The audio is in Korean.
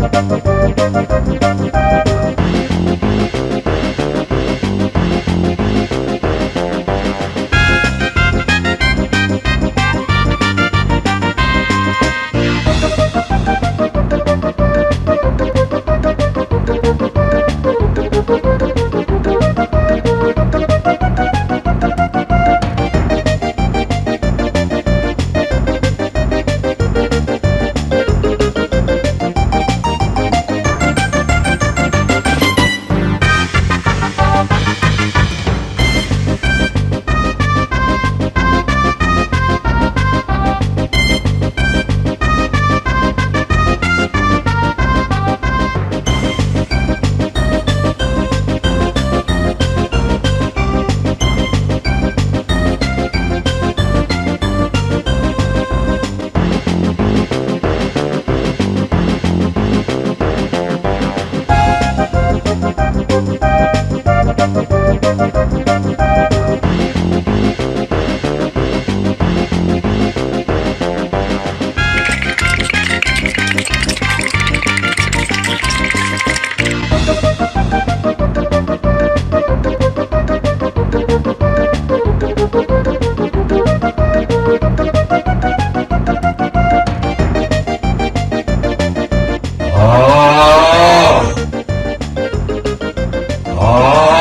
「にんじゃのおさんぽ」 아. 아.